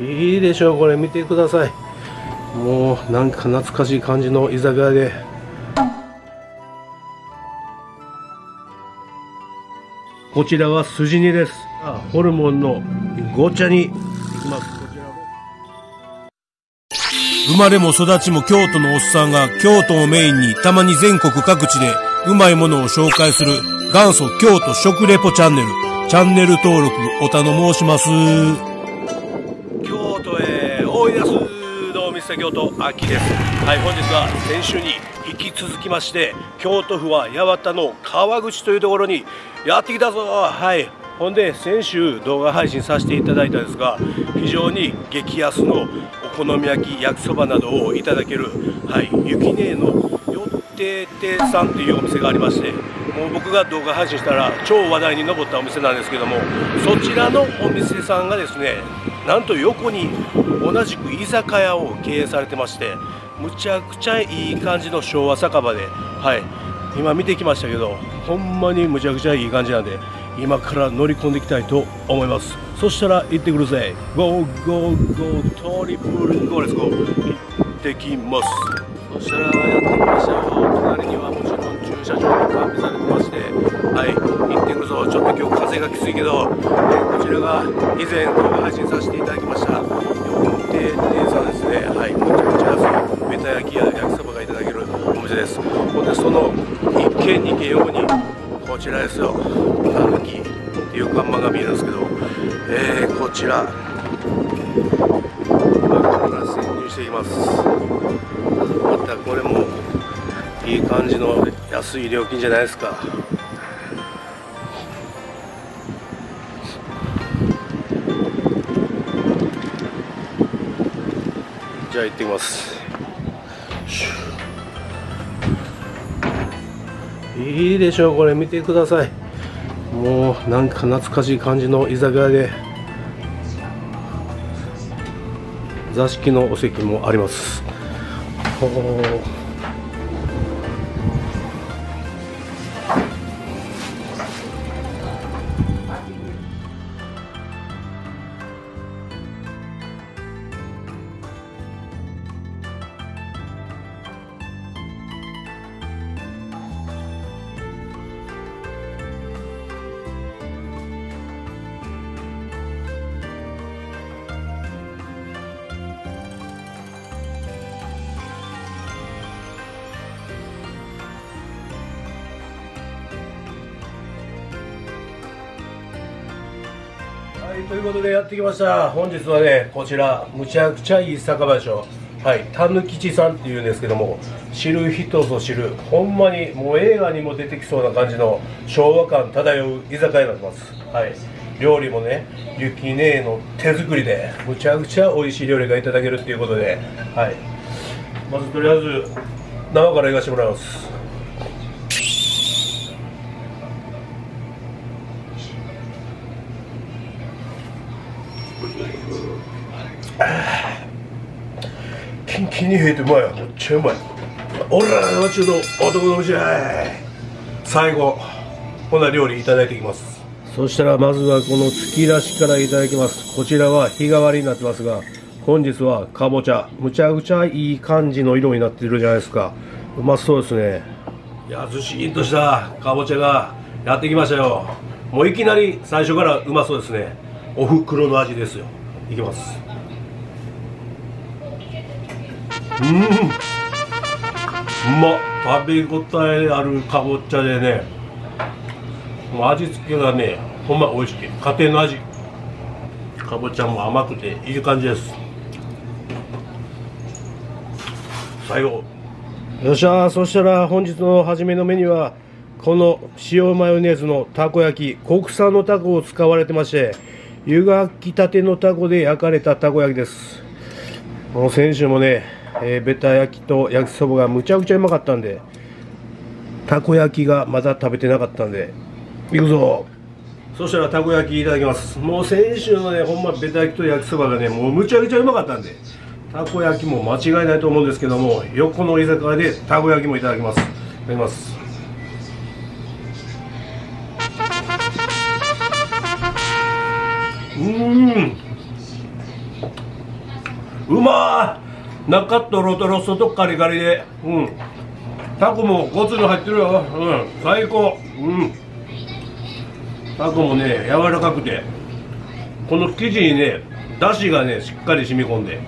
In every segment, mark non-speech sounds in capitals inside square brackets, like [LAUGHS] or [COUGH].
いいでしょうこれ。見てください。もうなんか懐かしい感じの居酒屋で。こちらは筋煮です。ホルモンのご茶に。いきます。生まれも育ちも京都のおっさんが京都をメインにたまに全国各地でうまいものを紹介する元祖京都食レポチャンネル。チャンネル登録お頼申します。京都秋です。はい、本日は先週に引き続きまして京都府は八幡の川口というところにやってきたぞ。はい。ほんで先週動画配信させていただいたんですが非常に激安のお好み焼き焼きそばなどをいただけるはい雪姉のよっててさんというお店がありましてもう僕が動画配信したら超話題に上ったお店なんですけどもそちらのお店さんがですねなんと横に同じく居酒屋を経営されてましてむちゃくちゃいい感じの昭和酒場ではい。今見てきましたけどほんまにむちゃくちゃいい感じなんで今から乗り込んでいきたいと思います。そしたら行ってくるぜ。 Go go go triple go let's go。行ってきます。そしたらやってきましたよ。隣にはもちろん駐車場。ってくぞ。ちょっと今日風がきついけど、えこちらが以前動画配信させていただきました。四亭亭さんですねはいむちゃくちゃ安いベタ焼きや焼きそばがいただけるお店です。ほんでその1軒2軒横にこちらですよ。たぬきっていう看板が見えるんですけど、えー、こちら。今から潜入しています。またこれもいい感じの安い料金じゃないですか。じゃあ行ってきます。いいでしょうこれ。見てください。もうなんか懐かしい感じの居酒屋で座敷のお席もあります。はいということでやってきました。本日はねこちらむちゃくちゃいい酒場でしょはいたぬきちさんっていうんですけども知る人ぞ知るほんまにもう映画にも出てきそうな感じの昭和感漂う居酒屋になってます。はい料理もねゆき姉の手作りでむちゃくちゃ美味しい料理がいただけるっていうことではい。まずとりあえず生からいかしてもらいます。キンキンに冷えてうまいわめっちゃうまい俺らはちょっと男のじゃい最後こんな料理いただいていきます。そしたらまずはこの月出しからいただきます。こちらは日替わりになってますが本日はかぼちゃむちゃくちゃいい感じの色になってるじゃないですか。うまそうですね。いやずしんとしたかぼちゃがやってきましたよ。もういきなり最初からうまそうですね。おふくろの味ですよ。いきますうん。うま食べ応えあるかぼちゃでね味付けがねほんま美味しい。家庭の味。かぼちゃも甘くていい感じです。最後。よっしゃそしたら本日の初めのメニューはこの塩マヨネーズのたこ焼き。国産のタコを使われてまして湯がきたてのタコで焼かれたたこ焼きです。この先週もね、えー、ベタ焼きと焼きそばがむちゃくちゃうまかったんでたこ焼きがまだ食べてなかったんでいくぞ。そしたらたこ焼きいただきます。もう先週のねほんまベタ焼きと焼きそばがねもうむちゃくちゃうまかったんでたこ焼きも間違いないと思うんですけども横の居酒屋でたこ焼きもいただきます。いただきます。うん。うまい。中とろとろ外カリカリで。うん。タコもゴツに入ってるよ。うん。最高。うん。タコもね柔らかくて。この生地にねだしがねしっかり染み込んで。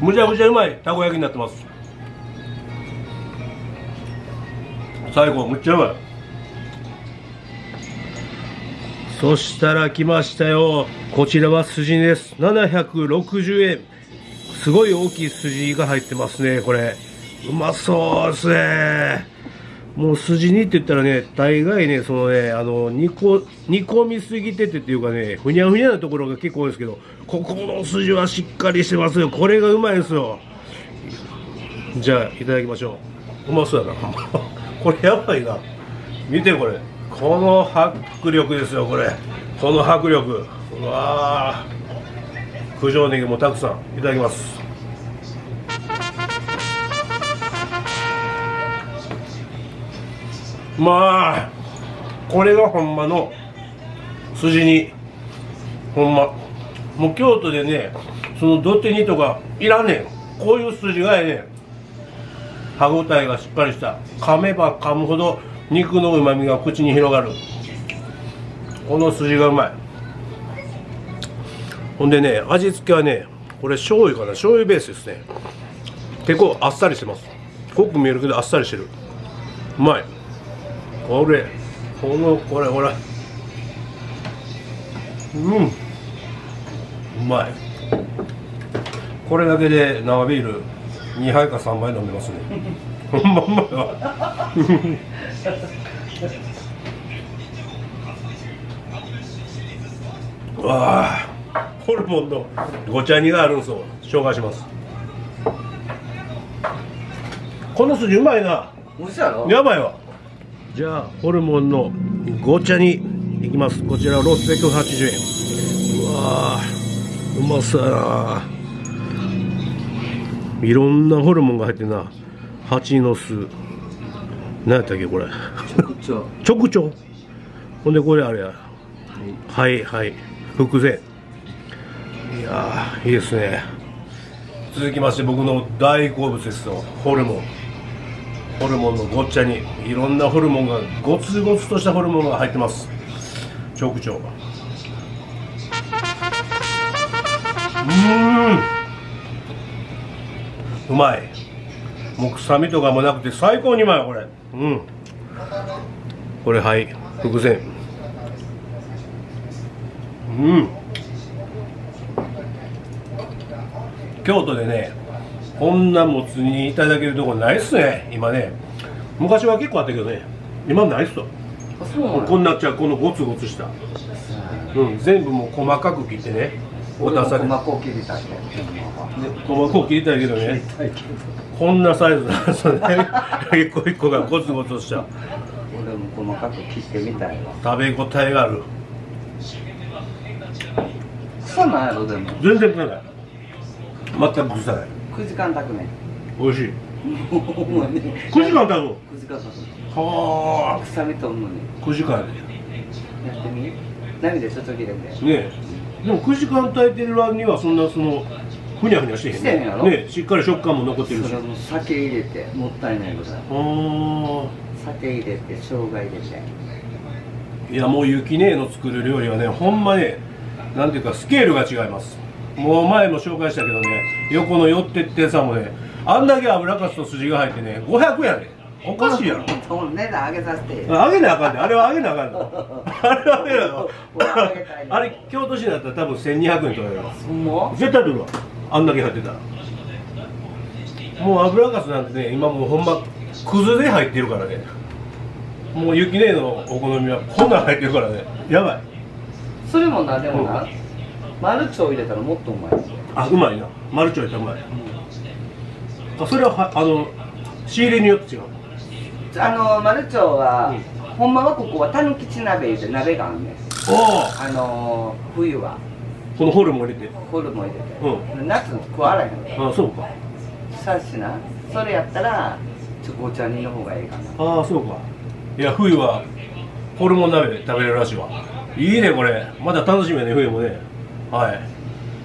むちゃくちゃうまい。たこ焼きになってます。最後むっちゃうまい。そしたら来ましたよ。こちらは筋煮です。760円。すごい大きい筋が入ってますねこれ。うまそうですね。もう筋煮って言ったらね大概ねそのねあの煮こ煮込みすぎててっていうかねふにゃふにゃなところが結構多いですけどここの筋はしっかりしてますよ。これがうまいですよ。じゃあいただきましょう。うまそうやな。[LAUGHS] これやばいな。見てこれ。この迫力ですよこれ。この迫力。うわ九条ネギもたくさんいただきます。まあこれがほんまの筋煮ほんま。もう京都でねその土手煮とかいらんねん。こういう筋がええねん。歯ごたえがしっかりした。噛めば噛むほど肉のうまみが口に広がる。この筋がうまい。ほんでね味付けはねこれ醤油かな？醤油ベースですね。結構あっさりしてます。濃く見えるけどあっさりしてる。うまい。これこのこれほら。うん。うまい。これだけで生ビール2杯か3杯飲んでますね。ほんまうまいわ [LAUGHS] うわあホルモンのごちゃ煮があるんですよ。紹介します。この筋うまいな。美味しいやばいわ。じゃあホルモンのごちゃにいきます。こちら680円。うわーうまそうやな。いろんなホルモンが入ってんな。蜂の巣。何やったっけこれ？ちょ直腸。ほんでこれあれや。はい。はい伏線いやいいですね。続きまして僕の大好物ですよ。ホルモン。ホルモンのごっちゃにいろんなホルモンがゴツゴツとしたホルモンが入ってます。直腸うん。うまい。もう臭みとかもなくて最高にうまいこれ。うん。これはい。伏線。うん。京都でねこんなもつ煮いただけるとこないっすね。今ね。昔は結構あったけどね。今ないっすとあそうなのこんなっちゃうこのゴツゴツした、うん、全部もう細かく切ってねお出され。細こう切りたいね細かく切りたいけどね。こんなサイズなんですよね。[LAUGHS] 一個一個がゴツゴツした。俺も細かく切ってみたいわ。食べ応えがある。臭ないやろでも。全然臭ない全く臭ない。9時間炊くね。美味しい。ほんまに9時間経つの9時間炊はく臭みとんのにあ9時間やってみ？涙ちょっと切れてねえ。でも9時間炊いてる割にはそんなそのふにゃふにゃしてへんね。え。しっかり食感も残ってるし。酒入れてもったいないぐらいあ。酒入れて生姜入れて。ーいやもう雪姉の作る料理はねほんまねなんていうかスケールが違いますもう前も紹介したけどね横の寄ってってさもねあんだけ油かすと筋が入ってね500やで。おかしいやろ。その値段上げさせて。げなあかんで。あれはあげなあかんの。[LAUGHS] あれはあげなあかん俺あれ京都市だったら多分1200円取れる。わ絶対取るわ。あんだけ入ってたら。もう油かすなんてね今もうほんまくずで入ってるからね。もう雪姉のお好みはこんなん入ってるからね。やばい。それもなでもなマルチョウ入れたらもっとうまいあうまいな。マルチョウやったらうまいあそれははあの仕入れによって違うあのマルチョウは、ほんまはここはたぬきち鍋いうて鍋があるんです。おおあのー、冬は。このホルモン入れて。ホルモン入れて、夏食わらへんあそうか。さしな。それやったらちょこちゃ煮の方がいいかな。ああそうか。いや冬はホルモン鍋で食べれるらしいわ。いいねこれ。まだ楽しみやね冬もねはい。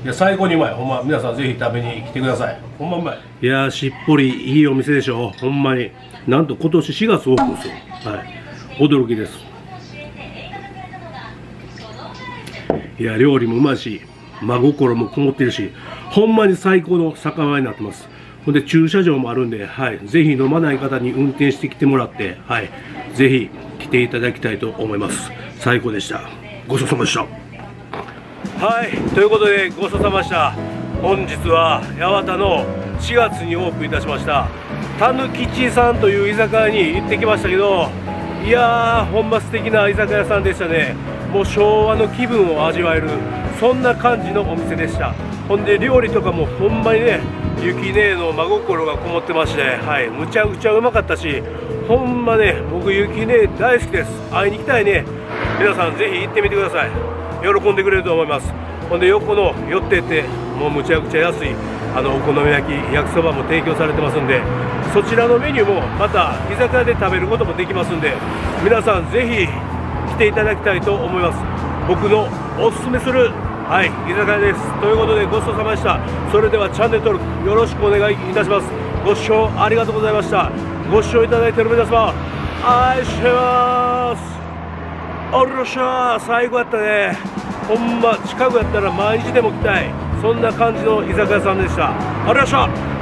いや最高にうまい。ほんま皆さんぜひ食べに来てください。ほんまうまい。いやしっぽりいいお店でしょ。ほんまに。なんと今年4月オープンですよはい。驚きです。いや料理もうまいし真心もこもってるしほんまに最高の酒場になってます。ほんで駐車場もあるんで、はい、ぜひ飲まない方に運転してきてもらって、はい、ぜひ来ていただきたいと思います。最高でした。ごちそうさまでした。はいということでごちそうさまでした。本日は八幡の4月にオープンいたしました。たぬきちさんという居酒屋に行ってきましたけどいやーほんま素敵な居酒屋さんでしたね。もう昭和の気分を味わえるそんな感じのお店でした。ほんで料理とかもほんまにねゆき姉の真心がこもってましてはいむちゃくちゃうまかったしほんまね僕ゆき姉大好きです。会いに行きたいね。皆さんぜひ行ってみてください。喜んでくれると思います。ほんで横の寄ってってもうむちゃくちゃ安いあのお好み焼き焼きそばも提供されてますんでそちらのメニューもまた居酒屋で食べることもできますんで皆さんぜひ来ていただきたいと思います。僕のおすすめするはい居酒屋です。ということでごちそうさまでした。それではチャンネル登録よろしくお願いいたします。ご視聴ありがとうございました。ご視聴いただいている皆様愛してます。おっしゃー最後やったねほんま近くやったら毎日でも来たいそんな感じの居酒屋さんでしたありがとうございました